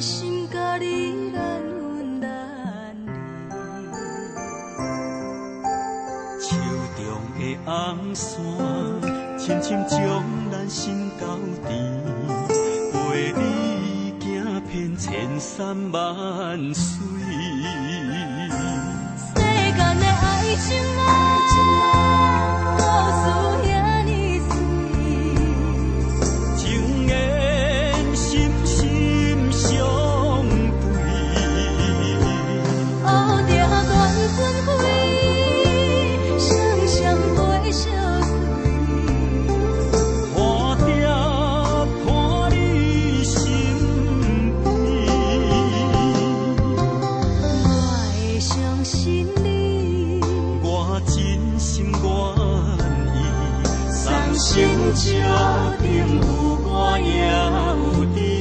心甲你难分难离，手中的红线深深将咱心交缠，过你走遍千山万水。真正有歌也有你。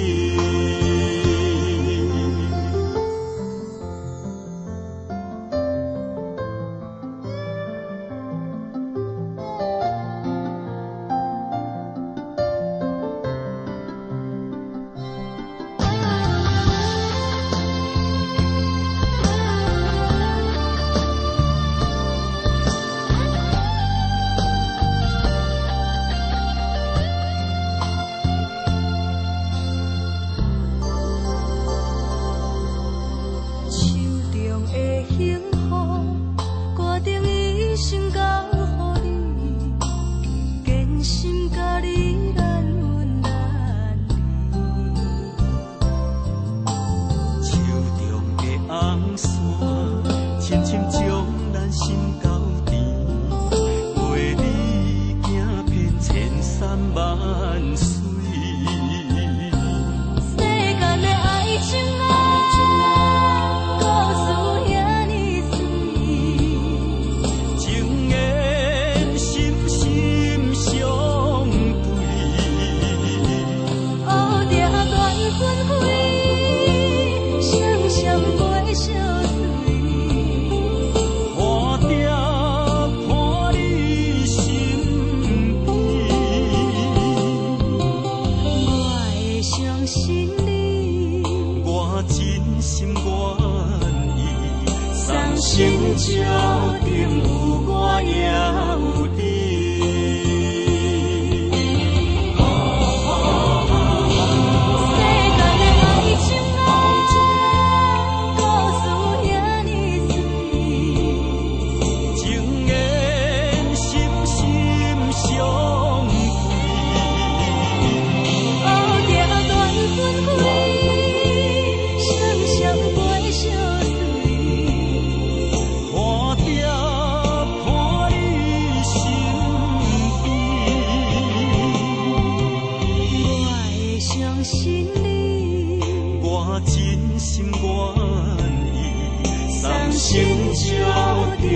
花着伴你身边。我会相信你，我真心愿意。心照旧，有我也有。真心愿意，三心照地。